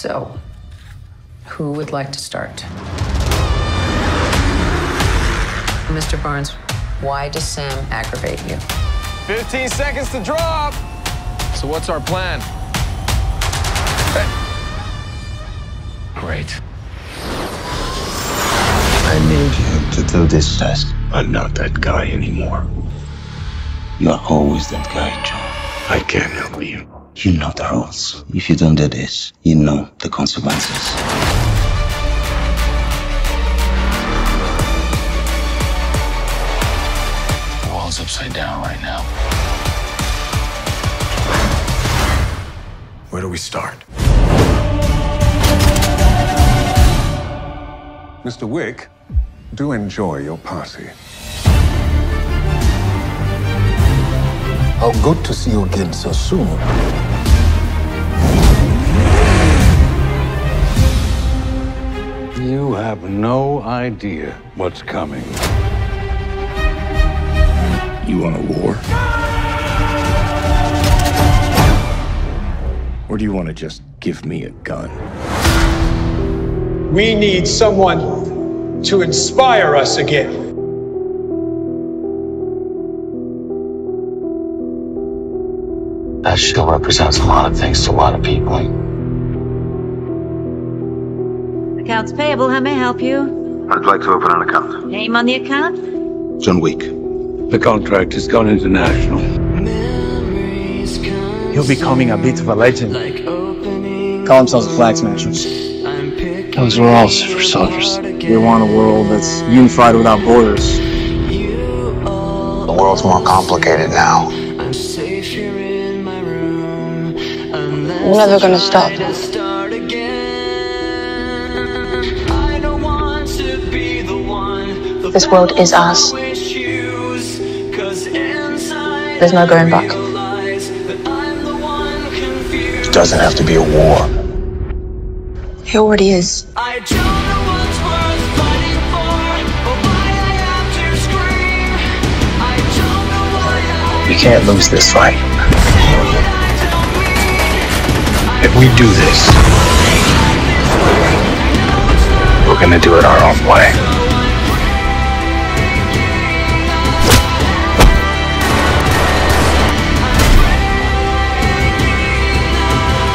So, who would like to start? Mr. Barnes, why does Sam aggravate you? 15 seconds to drop. So what's our plan? Great. I need you to do this test. I'm not that guy anymore. You're always that guy, John. I can't help you. You know the rules. If you don't do this, you know the consequences. The world's upside down right now. Where do we start? Mr. Wick, do enjoy your party. How good to see you again so soon. You have no idea what's coming. You want a war? Or do you want to just give me a gun? We need someone to inspire us again. That still represents a lot of things to a lot of people. Accounts payable, how may I help you? I'd like to open an account. Name on the account? John Wick. The contract has gone international. He'll be becoming a bit of a legend. Call themselves the Flag Smashers. Those were all for soldiers. We want a world that's unified without borders. The world's more complicated now. We're never gonna stop. This world is ours. There's no going back. It doesn't have to be a war. It already is. We can't lose this fight. We do this, we're gonna do it our own way.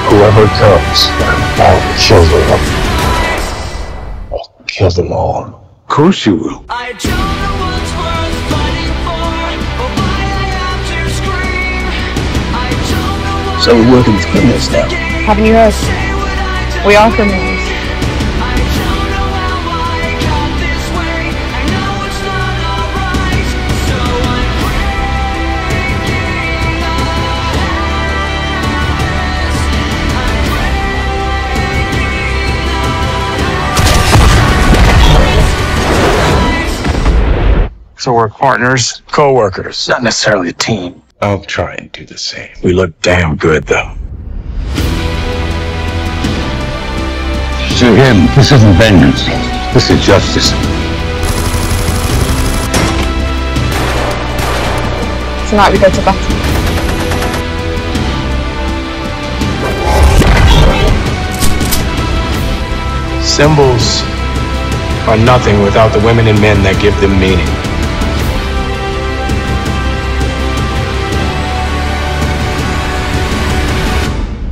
Whoever comes, I'll kill them. I'll kill them all. Of course you will. So we're working with criminals now. Haven't you heard? We are criminals. So we're partners, co-workers, not necessarily a team. I'll try and do the same. We look damn good, though. To him, this isn't vengeance. This is justice. Tonight we go to battle. Symbols are nothing without the women and men that give them meaning.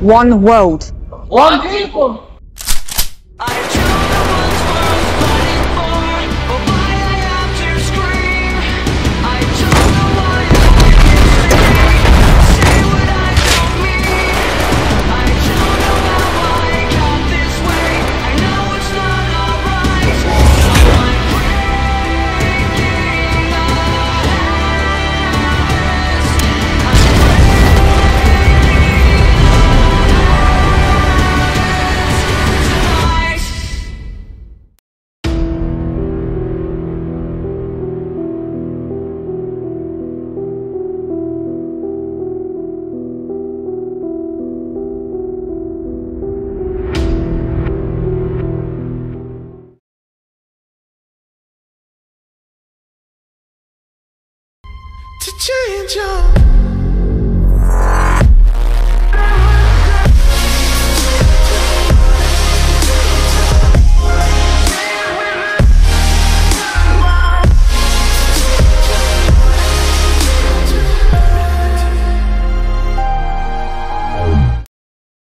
One world. One people! To change your